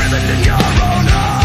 Living in your own house